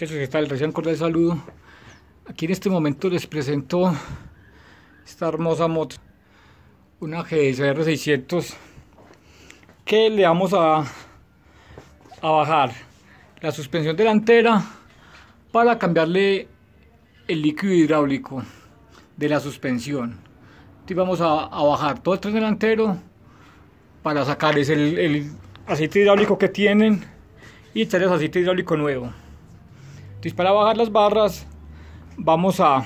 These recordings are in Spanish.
Muchachos, ¿qué tal? Recién cordial saludo. Aquí en este momento les presento esta hermosa moto, una GSR 600 que le vamos a, a bajar la suspensión delantera para cambiarle el líquido hidráulico de la suspensión. Entonces vamos a, bajar todo el tren delantero para sacarles el, el aceite hidráulico que tienen y echarles aceite hidráulico nuevo. Entonces para bajar las barras vamos a,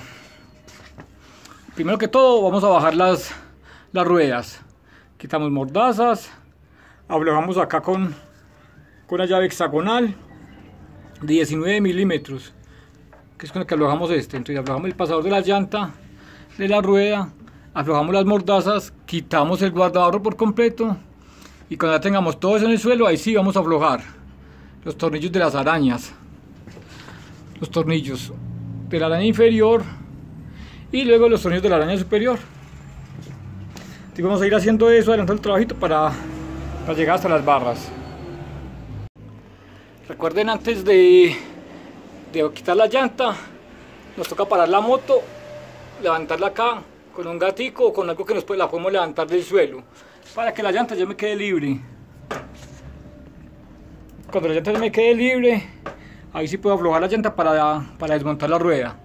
primero que todo vamos a bajar las, las ruedas. Quitamos mordazas, aflojamos acá con, con una llave hexagonal de 19 milímetros, que es con la que aflojamos este. Entonces aflojamos el pasador de la llanta, de la rueda, aflojamos las mordazas, quitamos el guardabarro por completo y cuando ya tengamos todo eso en el suelo, ahí sí vamos a aflojar los tornillos de las arañas los tornillos de la araña inferior y luego los tornillos de la araña superior. Y vamos a ir haciendo eso, adelantando el trabajito para, para llegar hasta las barras. Recuerden antes de, de quitar la llanta, nos toca parar la moto, levantarla acá con un gatico o con algo que nos la podemos levantar del suelo para que la llanta ya me quede libre. Cuando la llanta ya me quede libre, ahí sí puedo aflojar la llanta para, para desmontar la rueda.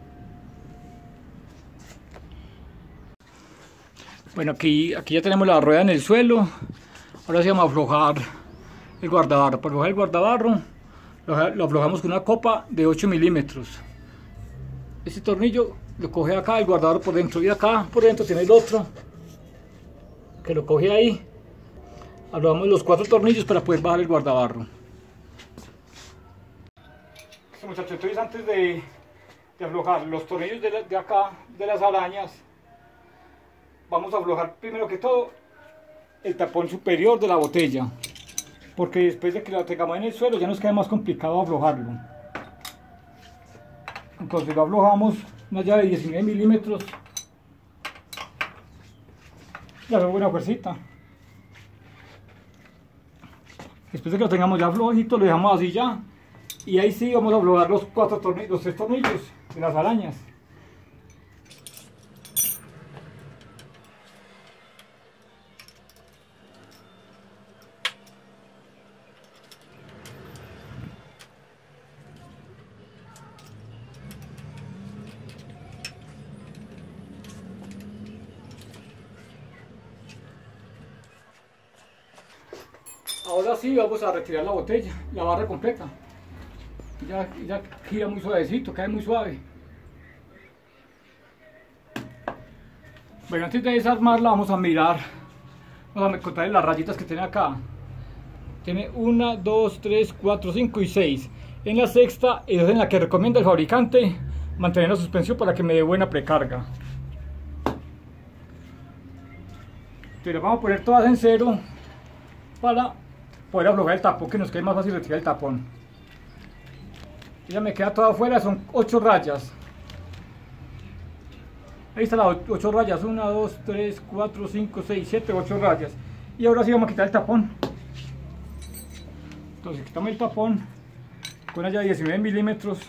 Bueno, aquí, aquí ya tenemos la rueda en el suelo. Ahora sí vamos a aflojar el guardabarro. Para aflojar el guardabarro lo, lo aflojamos con una copa de 8 milímetros. Este tornillo lo coge acá, el guardabarro por dentro. Y acá por dentro tiene el otro que lo coge ahí. Aflojamos los cuatro tornillos para poder bajar el guardabarro muchachos, entonces antes de, aflojar los tornillos de, acá, de las arañas, vamos a aflojar primero que todo el tapón superior de la botella. Porque después de que la tengamos en el suelo ya nos queda más complicado aflojarlo. Entonces lo aflojamos una llave de 19 milímetros. Ya es buena fuercita. Después de que lo tengamos ya flojito, lo dejamos así ya y ahí sí vamos a aflojar los cuatro tornillos, los tres tornillos de las arañas. Ahora sí vamos a retirar la botella, la barra completa ya, ya gira muy suavecito, cae muy suave. Bueno, antes de desarmarla vamos a mirar, vamos a contar las rayitas que tiene acá. Tiene 1, 2, 3, 4, 5 y 6. En la sexta es en la que recomienda el fabricante mantener la suspensión para que me dé buena precarga. Entonces las vamos a poner todas en cero para poder aflojar el tapón, que nos quede más fácil retirar el tapón ya me queda todo afuera, son 8 rayas. Ahí están las 8 rayas, 1, 2, 3, 4, 5, 6, 7, 8 rayas. Y ahora sí vamos a quitar el tapón. Entonces quitamos el tapón con allá 19 milímetros.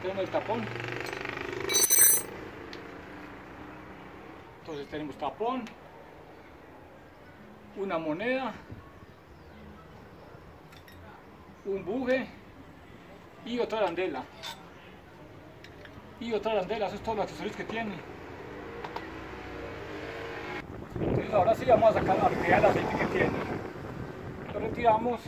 Tenemos el tapón. Entonces tenemos tapón, una moneda, un buje y otra arandela. Y otra arandela, eso es todo los accesorios que tiene. Entonces ahora sí vamos a sacar a retirar el aceite que tiene. Lo retiramos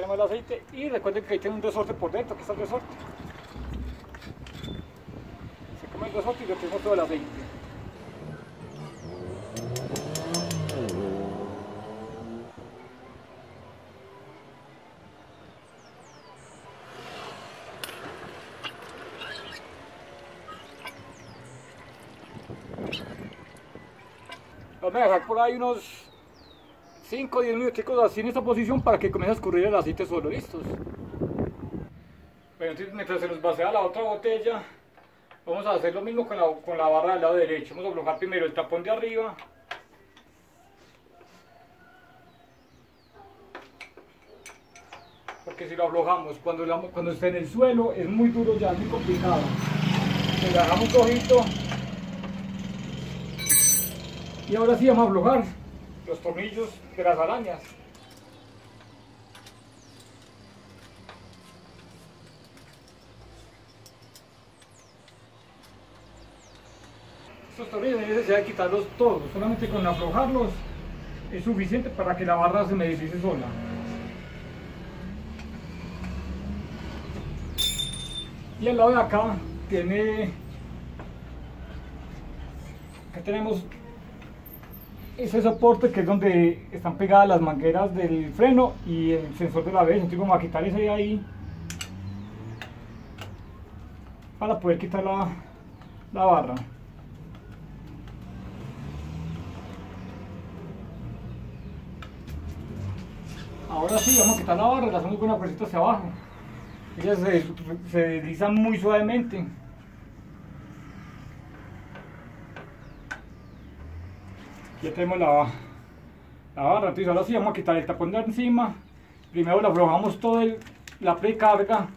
tenemos el aceite y recuerden que ahí tiene un resorte por dentro, aquí está el resorte. Se come el resorte y le tenemos todo el aceite. Vamos a por ahí unos 5 o 10 minutos así en esta posición para que comience a escurrir el aceite solo, ¿listos? Bueno, entonces mientras se nos vacía la otra botella, vamos a hacer lo mismo con la, con la barra del lado derecho. Vamos a aflojar primero el tapón de arriba. Porque si lo aflojamos cuando, cuando esté en el suelo es muy duro ya, es muy complicado. Le dejamos un. Y ahora sí vamos a aflojar los tornillos de las arañas. Estos tornillos hay necesidad de quitarlos todos, solamente con aflojarlos es suficiente para que la barra se me deslice sola. Y al lado de acá tiene, acá tenemos ese soporte que es donde están pegadas las mangueras del freno y el sensor de la vez. Entonces vamos a quitar ese de ahí para poder quitar la, la barra. Ahora sí, vamos a quitar la barra, la hacemos con una fuercita hacia abajo. Ellas se, se deslizan muy suavemente. Ya tenemos la, la barra, entonces ahora sí vamos a quitar el tapón de encima, primero le aflojamos toda la precarga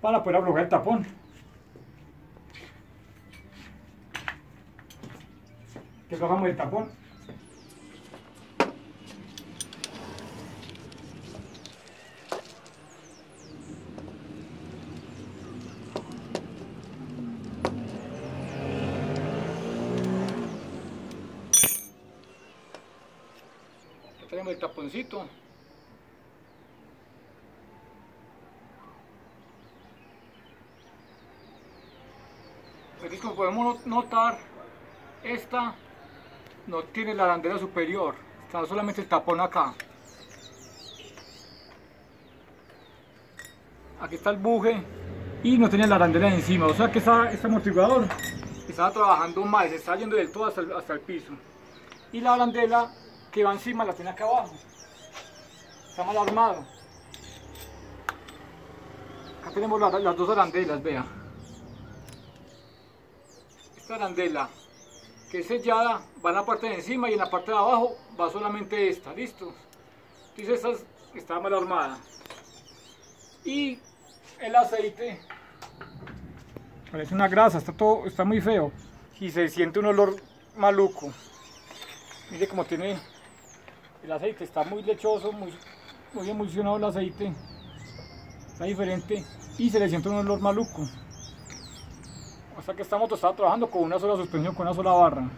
para poder aflojar el tapón. Que aflojamos el tapón. El taponcito. Pues como podemos notar esta no tiene la arandela superior está solamente el tapón acá. Aquí está el buje y no tiene la arandela encima o sea que este amortiguador estaba trabajando mal se está yendo del todo hasta el, hasta el piso. Y la arandela que va encima la tiene acá abajo. Está mal armado. Acá tenemos las dos arandelas, vea. Esta arandela que es sellada va en la parte de encima y en la parte de abajo va solamente esta, ¿listo? Entonces esta está mal armada. Y el aceite parece una grasa, está todo, está muy feo y se siente un olor maluco. Mire cómo tiene el aceite está muy lechoso, muy, muy emulsionado el aceite, está diferente y se le siente un olor maluco. O sea que esta moto estaba trabajando con una sola suspensión, con una sola barra.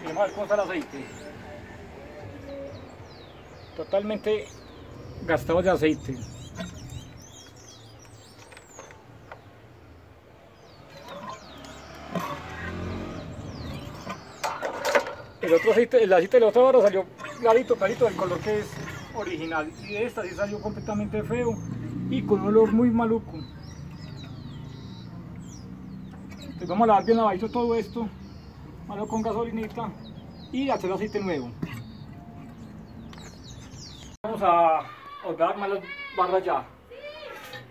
Miremos a ver cómo está el aceite. Totalmente gastado de aceite. El otro aceite, el aceite de la otra barra salió clarito, clarito del color que es original. Y esta sí salió completamente feo y con un olor muy maluco. Entonces vamos a lavar bien lavadito todo esto, malo con gasolinita y hacer aceite nuevo. Vamos a ordenar más las barras ya.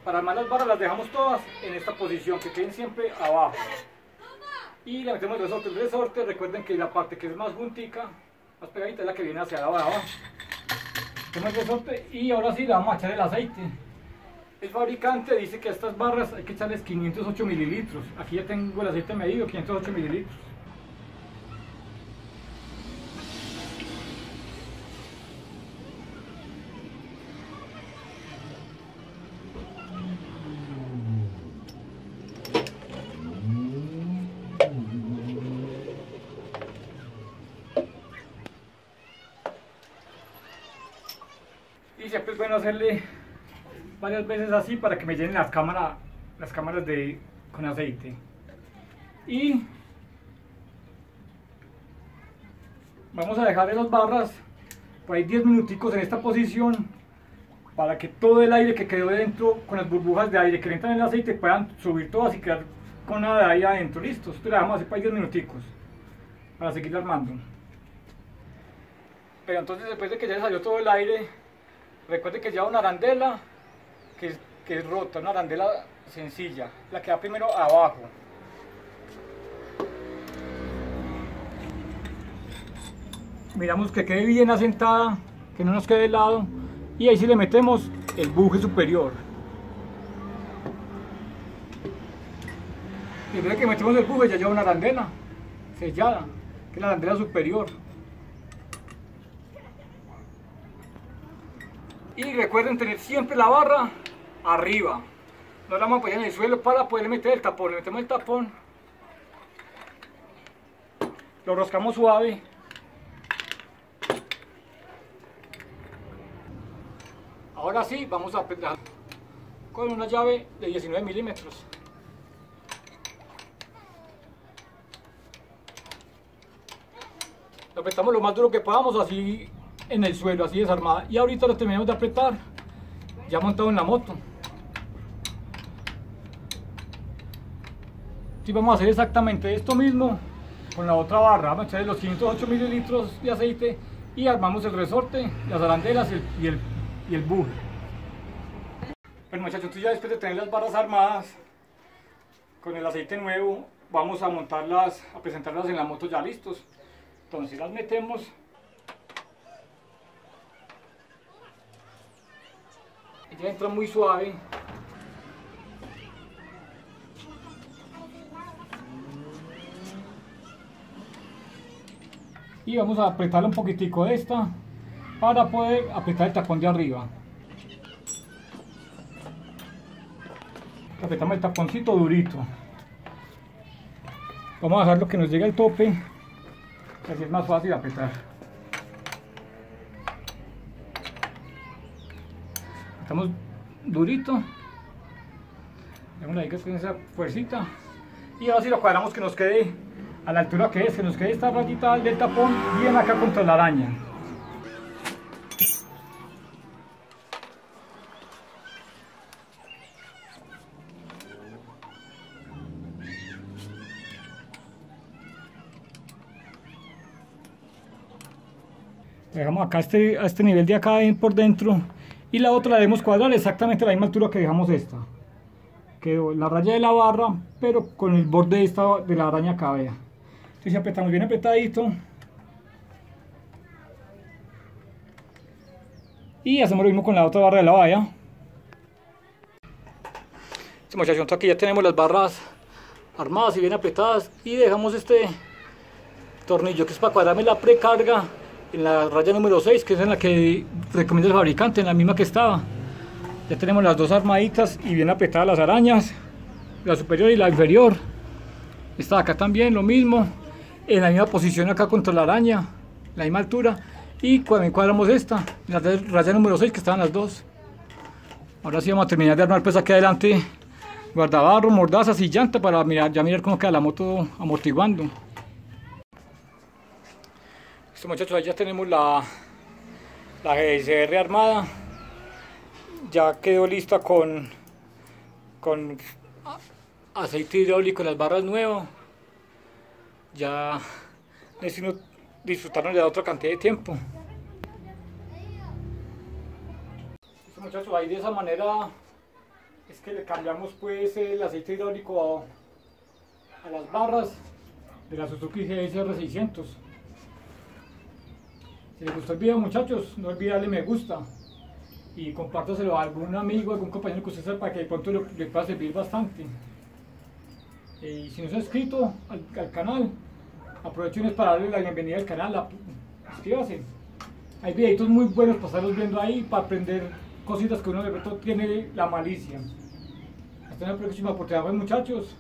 Para armar las barras las dejamos todas en esta posición, que queden siempre abajo y le metemos el resorte. El resorte, recuerden que la parte que es más juntica, más pegadita, es la que viene hacia abajo. Metemos el resorte y ahora sí le vamos a echar el aceite. El fabricante dice que a estas barras hay que echarles 508 mililitros. Aquí ya tengo el aceite medido, 508 mililitros. Siempre es bueno hacerle varias veces así para que me llenen las cámaras las cámaras de con aceite. Y vamos a dejar las barras por ahí 10 minuticos en esta posición para que todo el aire que quedó dentro con las burbujas de aire que le entran en el aceite puedan subir todas y quedar con nada ahí adentro, listo, esto le dejamos así para 10 minuticos para seguir armando. Pero entonces después de que ya salió todo el aire, recuerde que lleva una arandela que, que es rota, una arandela sencilla, la que va primero abajo. Miramos que quede bien asentada, que no nos quede de lado y ahí sí le metemos el buje superior. Y después que metemos el buje ya lleva una arandela sellada, que es la arandela superior. Y recuerden tener siempre la barra arriba. No la vamos a poner en el suelo para poder meter el tapón. Le metemos el tapón. Lo roscamos suave. Ahora sí, vamos a apretar con una llave de 19 milímetros. Apretamos lo más duro que podamos, así en el suelo, así desarmada. Y ahorita lo terminamos de apretar, ya montado en la moto. Sí, vamos a hacer exactamente esto mismo con la otra barra. Vamos a echarle los 508 mililitros de aceite y armamos el resorte, las arandelas y el, y el buje. Bueno muchachos, entonces ya después de tener las barras armadas con el aceite nuevo, vamos a montarlas, a presentarlas en la moto ya listos. Entonces las metemos. Ya entra muy suave. Y vamos a apretarle un poquitico de esta para poder apretar el tapón de arriba. Apretamos el taponcito durito. Vamos a dejarlo que nos llegue al tope así es más fácil apretar. Estamos durito. Vamos ahí con esa fuercita. Y ahora si lo cuadramos que nos quede a la altura que es, que nos quede esta rayita del tapón bien acá contra la araña dejamos acá este, a este nivel de acá por dentro y la otra la debemos cuadrar exactamente a la misma altura que dejamos esta quedó la raya de la barra pero con el borde de, esta, de la araña acá vea. Entonces apretamos bien apretadito y hacemos lo mismo con la otra barra de la valla. Muchachos aquí ya tenemos las barras armadas y bien apretadas y dejamos este tornillo que es para cuadrarme la precarga en la raya número 6, que es en la que recomienda el fabricante, en la misma que estaba. Ya tenemos las dos armaditas y bien apretadas las arañas, la superior y la inferior. Esta acá también, lo mismo, en la misma posición acá contra la araña, la misma altura. Y cuando encuadramos esta, la raya número 6, que estaban las dos. Ahora sí vamos a terminar de armar pues aquí adelante guardabarro, mordazas y llanta para mirar cómo queda la moto amortiguando muchachos, ahí ya tenemos la, la GSR armada. Ya quedó lista con, con aceite hidráulico en las barras nuevo. Ya necesito disfrutarnos de otra cantidad de tiempo. muchachos, ahí de esa manera es que le cambiamos pues el aceite hidráulico a, las barras de la Suzuki GSR 600. Si les gustó el video muchachos, no olviden darle me gusta y compártaselo a algún amigo, algún compañero que usted sepa que de pronto le, pueda servir bastante. Y si no se ha inscrito al, canal, aprovechen para darle la bienvenida al canal, suscríbase. Hay videitos muy buenos para estarlos viendo ahí, para aprender cositas que uno de pronto tiene la malicia. Hasta la próxima oportunidad muchachos.